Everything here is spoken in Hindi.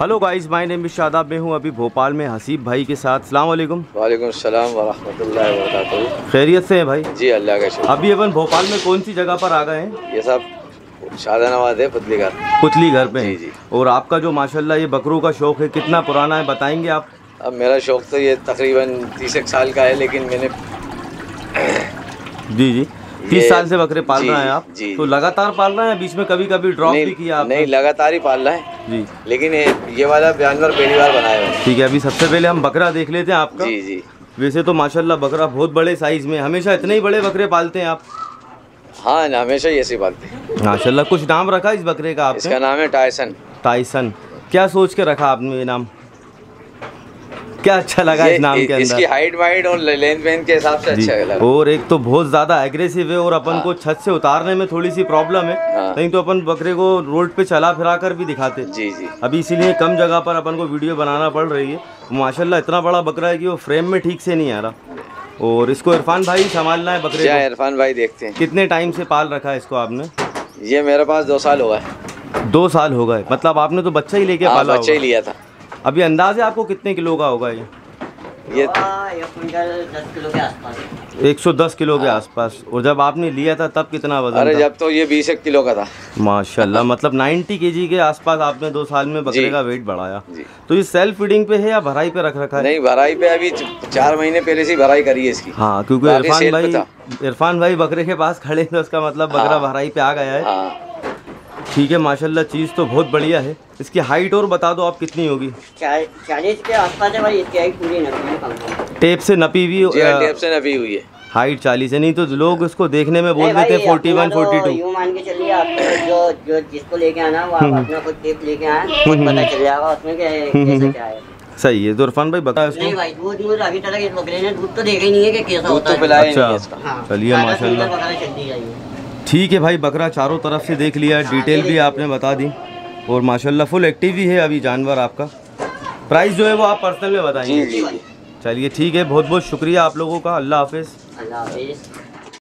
Hello guys my name is Shadab मैं हूँ अभी भोपाल में हसीब भाई के साथ। सलाम वालेकुम वालेकुम सलाम वरहमतुल्लाहि वबरकातुहू। खैरियत से हैं भाई? जी अल्लाह का शुक्र। अभी अपन भोपाल में कौन सी जगह पर आ गए हैं? ये सब शादा नवाज़ है पुतली घर। पुतली घर पे। जी, जी। और आपका जो माशाल्लाह ये बकरों का शौक है कितना पुराना है बताएँगे आप? अब मेरा शौक तो ये तकरीबन तीस एक साल का है लेकिन मैंने जी जी। तीस साल से बकरे पाल रहे हैं आप। जी। तो लगातार पाल रहे हैं बीच में कभी कभी ड्रॉप भी किया आपने। नहीं लगातार ही पाल रहा है। जी। लेकिन ये, वाला जानवर पहली बार बनाया मैंने ठीक है अभी सबसे पहले हम बकरा देख लेते हैं आपका। जी जी। वैसे तो माशाल्लाह बकरा बहुत बड़े साइज़ में हमेशा इतने ही बड़े बकरे पालते हैं आप। हाँ ना हमेशा ही ऐसे पालते हैं। माशाल्लाह कुछ नाम रखा इस बकरे का इसका नाम है टायसन टाइसन क्या सोच के रखा आपने ये नाम? क्या अच्छा लगा इस नाम के इसकी अंदर। हाइट वाइट और लेंथ वेंथ के हिसाब से अच्छा लगा। और एक तो बहुत ज़्यादा एग्रेसिव है और अपन को छत से उतारने में थोड़ी सी प्रॉब्लम है। हाँ। नहीं तो अपन बकरे को रोड पे चला फिरा कर भी दिखाते। जी जी। अभी इसीलिए कम जगह पर अपन को वीडियो बनाना पड़ रही है। माशाल्लाह इतना बड़ा बकरा है कि वो फ्रेम में ठीक से नहीं आ रहा। और इसको इरफान भाई संभालना है बकरे को। इरफान भाई देखते हैं। कितने टाइम से पाल रखा है इसको आपने? ये मेरे पास दो साल हो। गए दो साल हो गए। मतलब आपने तो बच्चा ही लेके हाँ पाला बच्चे ही लिया था। अभी अंदाज है आपको कितने किलो का होगा ये? ये एक क्विंटल दस किलो के आसपास। 110 किलो के आसपास। और जब आपने लिया था तब कितना वज़न अरे था? जब तो ये बीस एक किलो का था। माशाल्लाह मतलब 90 केजी के आसपास आपने दो साल में बकरे का वेट बढ़ाया। तो ये सेल्फ फीडिंग पे है या भराई पे रख रखा है? नहीं भराई पे अभी चार महीने पहले से भराई करी है इसकी। हाँ क्योंकि इरफान भाई इरफान भाई बकरे के पास खड़े थे उसका मतलब बकरा हाँ। भराई पे आ गया है। हाँ। ठीक है माशाल्लाह चीज़ तो बहुत बढ़िया है। इसकी हाइट और बता दो आप कितनी होगी? चालीस के आसपास है भाई इसकी हाइट पूरी है कम टेप से नपी हुई हाँ, टेप से नबी हुई है। हाइट चालीस है नहीं तो लोग इसको देखने में बोल देते फोर्टी वन तो फोर्टी टू यूँ मान के चलिए आपको जो जो जिसको लेके आना वो आप हम्म। अपना खुद टेप लेके आए खुद पता चल जाएगा उसमें क्या है। सही है तो इरफान भाई बता नहीं भाई दूध दूध अभी तक इस बकरे ने दूध तो देखा ही नहीं है कि कैसा दूध होता तो है। पिलाया अच्छा। है इसका। हाँ, चलिए, माशाल्लाह। ठीक है भाई बकरा चारों तरफ़ से देख लिया डिटेल भी आपने बता दी। और माशाल्लाह फुल एक्टिव ही है अभी जानवर आपका। प्राइस जो है वो आप पर्सनल में बताएँगे चलिए ठीक है बहुत बहुत शुक्रिया आप लोगों का अल्लाह हाफिज़।